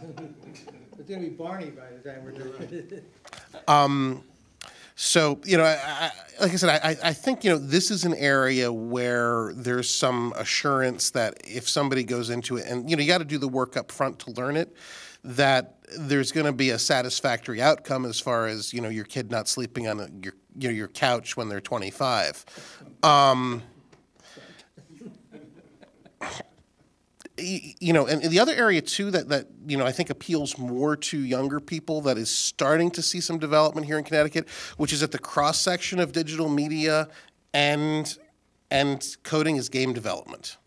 It's gonna be Barney by the time we're done. Um, so, you know, I, I, like I said, I, I think, you know, this is an area where there's some assurance that if somebody goes into it, and, you know, you got to do the work up front to learn it, that there's going to be a satisfactory outcome as far as, you know, your kid not sleeping on a, your, you know, your couch when they're 25. Um, you know, and the other area too that that you know I think appeals more to younger people that is starting to see some development here in Connecticut, which is at the cross section of digital media and and coding is game development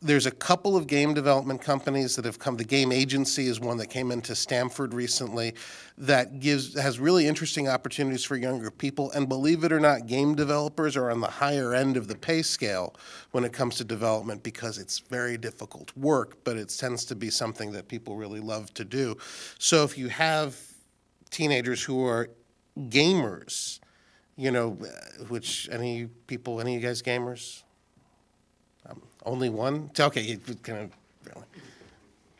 there's a couple of game development companies that have come. The Game Agency is one that came into Stamford recently that gives has really interesting opportunities for younger people. And believe it or not, game developers are on the higher end of the pay scale when it comes to development because it's very difficult work, but it tends to be something that people really love to do. So if you have teenagers who are gamers, you know, which any people, any of you guys gamers? Only one? Okay, you kind of really.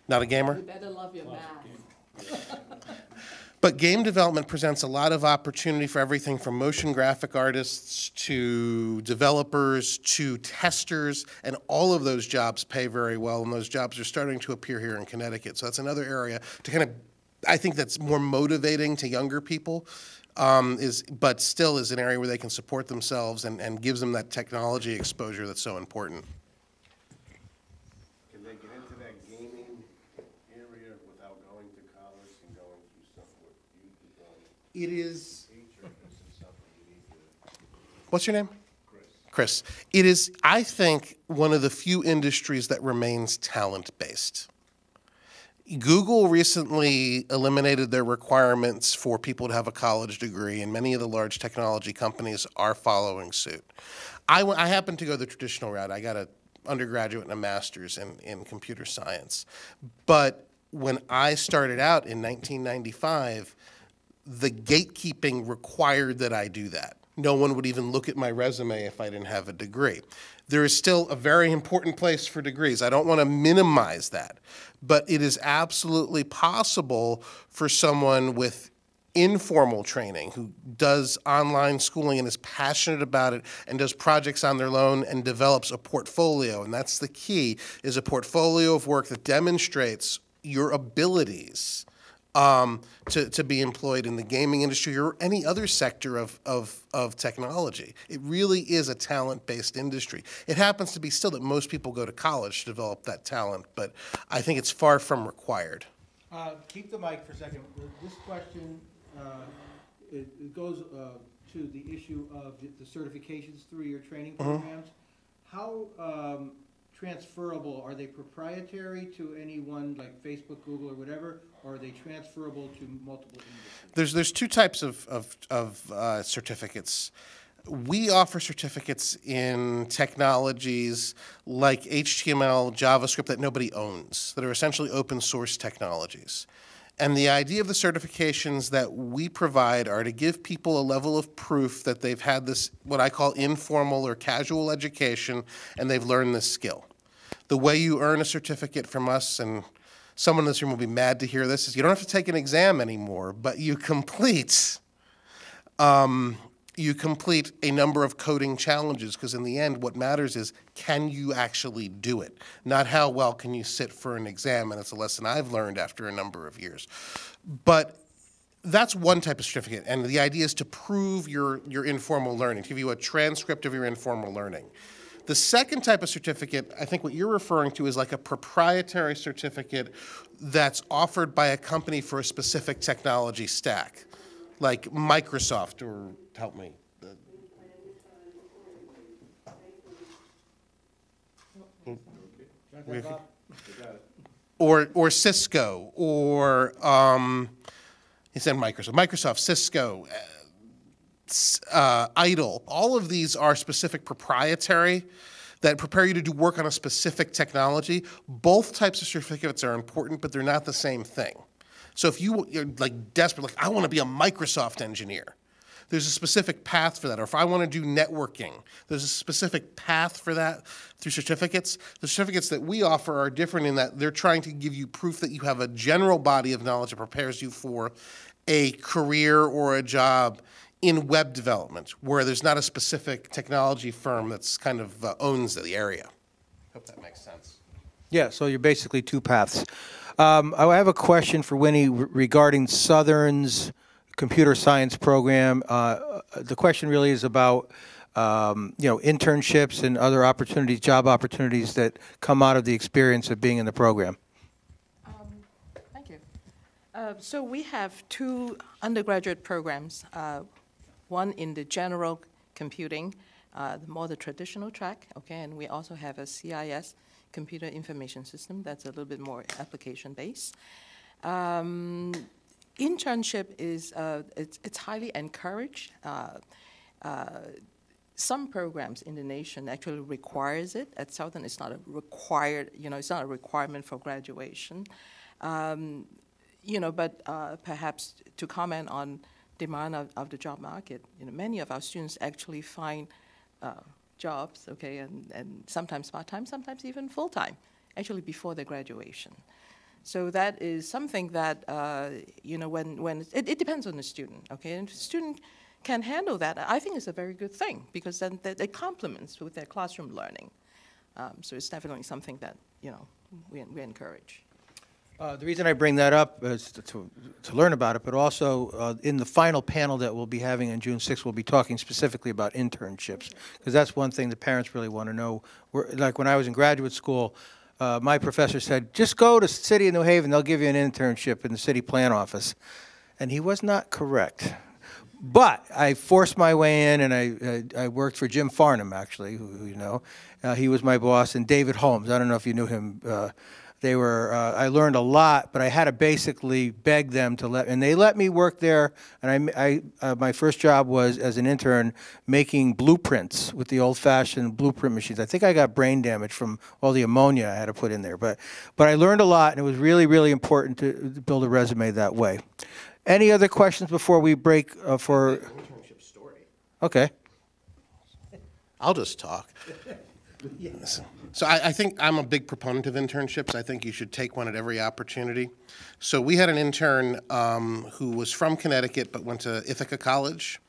Not a gamer? You better love your math. But game development presents a lot of opportunity for everything from motion graphic artists to developers to testers, and all of those jobs pay very well, and those jobs are starting to appear here in Connecticut. So that's another area to kind of, I think that's more motivating to younger people, um, is but still is an area where they can support themselves and, and gives them that technology exposure that's so important. Can they get into that gaming area without going to college and going through stuff what you've done? It is. Teacher, this is something you need to, What's your name? Chris. Chris, it is, I think, one of the few industries that remains talent based. Google recently eliminated their requirements for people to have a college degree, and many of the large technology companies are following suit. I, w- I happen to go the traditional route. I got an undergraduate and a master's in, in computer science. But when I started out in 1995, the gatekeeping required that I do that. No one would even look at my resume if I didn't have a degree. There is still a very important place for degrees. I don't want to minimize that, but it is absolutely possible for someone with informal training who does online schooling and is passionate about it and does projects on their own and develops a portfolio and that's the key is a portfolio of work that demonstrates your abilities um, to, to be employed in the gaming industry or any other sector of, of, of technology. It really is a talent based industry. It happens to be still that most people go to college to develop that talent, but I think it's far from required. Uh, Keep the mic for a second. This question, uh, it it goes uh, to the issue of the- certifications through your training programs. How um, transferable, are they proprietary to anyone like Facebook, Google, or whatever, or are they transferable to multiple industries? There's, there's two types of, of, of uh, certificates. We offer certificates in technologies like HTML, JavaScript that nobody owns, that are essentially open source technologies. And the idea of the certifications that we provide are to give people a level of proof that they've had this, what I call informal or casual education, and they've learned this skill. The way you earn a certificate from us, and someone in this room will be mad to hear this, is you don't have to take an exam anymore, but you complete um, you complete a number of coding challenges because in the end what matters is can you actually do it? Not how well can you sit for an exam and it's a lesson i've learned after a number of years. But that's one type of certificate and the idea is to prove your, your informal learning to give you a transcript of your informal learning the second type of certificate, I think what you're referring to is like a proprietary certificate that's offered by a company for a specific technology stack, like Microsoft or help me. Or, or Cisco, or um, he said Microsoft, Microsoft, Cisco, uh, IDLE. All of these are specific proprietary that prepare you to do work on a specific technology. Both types of certificates are important, but they're not the same thing. So if you, you're like desperate, like I want to be a Microsoft engineer, there's a specific path for that. Or if I want to do networking, there's a specific path for that through certificates. The certificates that we offer are different in that they're trying to give you proof that you have a general body of knowledge that prepares you for a career or a job in web development, where there's not a specific technology firm that's kind of uh, owns the area. Hope that makes sense. Yeah, so you're basically two paths. Um, I have a question for Winnie regarding Southern's computer science program. Uh, the question really is about um, you know internships and other opportunities, job opportunities that come out of the experience of being in the program. Thank you. Uh, So we have two undergraduate programs, uh, one in the general computing, uh, more the traditional track, okay, and we also have a CIS, Computer Information System, that's a little bit more application-based. Um, Internship is, uh, it's it's highly encouraged. Uh, uh, some programs in the nation actually requires it. At Southern, it's not a required, you know, it's not a requirement for graduation. Um, you know, but uh, perhaps to comment on demand of, of the job market. You know, many of our students actually find uh, jobs, okay, and, and sometimes part-time, sometimes even full-time, actually before their graduation. So that is something that, uh, you know, when, when it, it depends on the student, okay? And student can handle that, I think it's a very good thing because then it complements with their classroom learning. Um, so it's definitely something that, you know, we, we encourage. Uh, The reason I bring that up is to- to learn about it, but also uh, in the final panel that we'll be having on June 6th, we'll be talking specifically about internships, because that's one thing the parents really want to know. We're- Like when I was in graduate school, uh, my professor said, just go to City of New Haven, they'll give you an internship in the city plan office. And he was not correct. But I forced my way in, and I, I, I worked for Jim Farnham, actually, who, who you know. Uh, he was my boss, and David Holmes. I don't know if you knew him. They were. Uh, I learned a lot, but I had to basically beg them to let, and they let me work there. And I, I uh, my first job was as an intern making blueprints with the old-fashioned blueprint machines. I think I got brain damage from all the ammonia I had to put in there, but, but I learned a lot, and it was really, really important to build a resume that way. Any other questions before we break uh, for? Internship story. Okay. I'll just talk. So I, I think I'm a big proponent of internships. I think you should take one at every opportunity. So we had an intern um, who was from Connecticut but went to Ithaca College.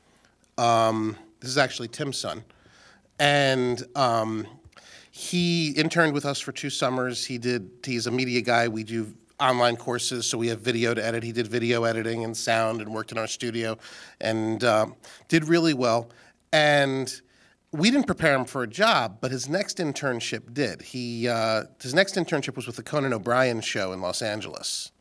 Um, this is actually Tim's son, and um, he interned with us for two summers. He did. He's a media guy. We do online courses, so we have video to edit. He did video editing and sound, and worked in our studio, and um, did really well. And we didn't prepare him for a job, but his next internship did. He uh, his next internship was with the Conan O'Brien show in Los Angeles,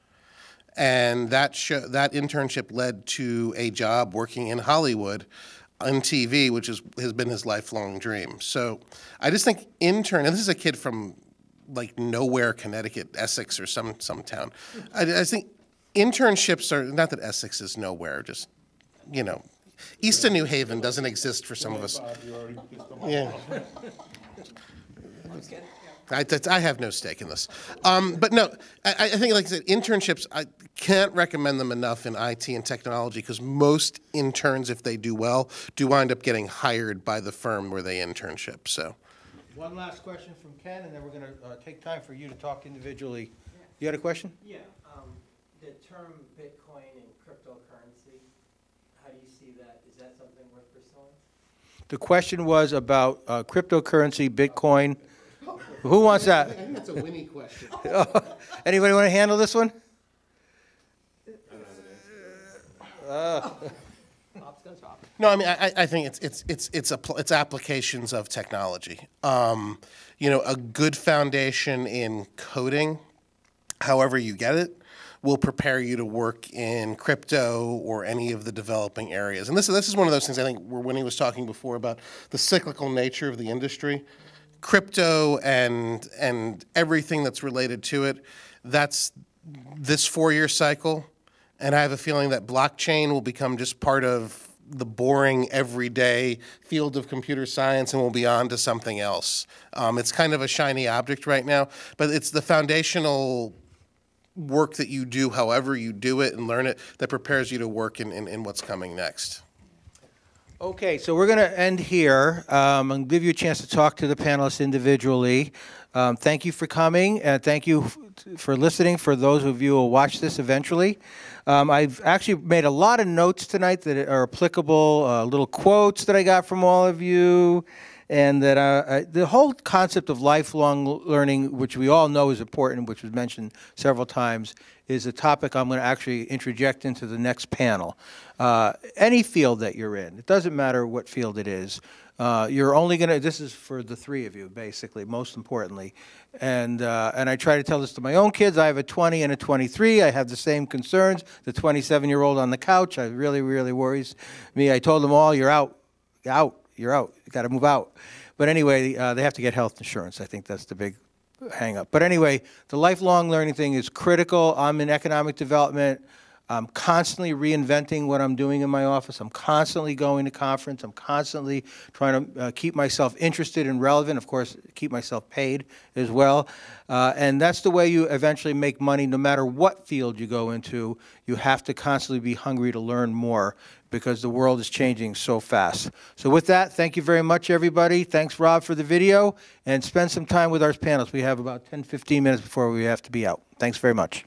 and that show that internship led to a job working in Hollywood on TV, which is has been his lifelong dream. So I just think intern, and this is a kid from like nowhere, Connecticut, Essex, or some some town. I, I think internships are not that Essex is nowhere, just you know, East of New Haven doesn't exist for some of us. Yeah. I, I have no stake in this. Um, but no, I, I think, like I said, internships, I can't recommend them enough in IT and technology because most interns, if they do well, do wind up getting hired by the firm where they internship. So, One last question from Ken, and then we're going to take time for you to talk individually. You had a question? Yeah, um, the term Bitcoin and cryptocurrency, how do you see that? Is that something worth pursuing? The question was about uh, cryptocurrency, Bitcoin. Who wants that? I think that's a Winnie question. Anybody want to handle this one? Bob's. No, I mean, I, I- I think it's, it's, it's, it's, appl- it's applications of technology. Um, you know, a good foundation in coding, however you get it, will prepare you to work in crypto or any of the developing areas. And this, this is one of those things I think where Winnie was talking before about the cyclical nature of the industry. Crypto and, and everything that's related to it, that's this four-year cycle. And I have a feeling that blockchain will become just part of the boring, everyday field of computer science and we'll be on to something else. Um, it's kind of a shiny object right now, but it's the foundational work that you do, however you do it and learn it, that prepares you to work in, in, in what's coming next. Okay, so we're going to end here um, and give you a chance to talk to the panelists individually. Um, thank you for coming, and thank you for listening for those of you who will watch this eventually. Um, I've actually made a lot of notes tonight that are applicable, uh, little quotes that I got from all of you, and that uh, uh, the whole concept of lifelong learning, which we all know is important, which was mentioned several times, is a topic I'm going to actually interject into the next panel. Uh, any field that you're in, it doesn't matter what field it is. Uh, you're only going to. This is for the three of you, basically, most importantly, and uh, and I try to tell this to my own kids. I have a 20 and a 23. I have the same concerns. The 27 year old on the couch, I really, really worries me. I told them all, "You're out, out, you're out. You got to move out." But anyway, uh, they have to get health insurance. I think that's the big hang up. But anyway, the lifelong learning thing is critical. I'm in economic development. I'm constantly reinventing what I'm doing in my office. I'm constantly going to conference. I'm constantly trying to uh, keep myself interested and relevant. Of course, keep myself paid as well. Uh, and that's the way you eventually make money. No matter what field you go into, you have to constantly be hungry to learn more because the world is changing so fast. So with that, thank you very much, everybody. Thanks, Rob, for the video. And spend some time with our panelists. We have about 10, 15 minutes before we have to be out. Thanks very much.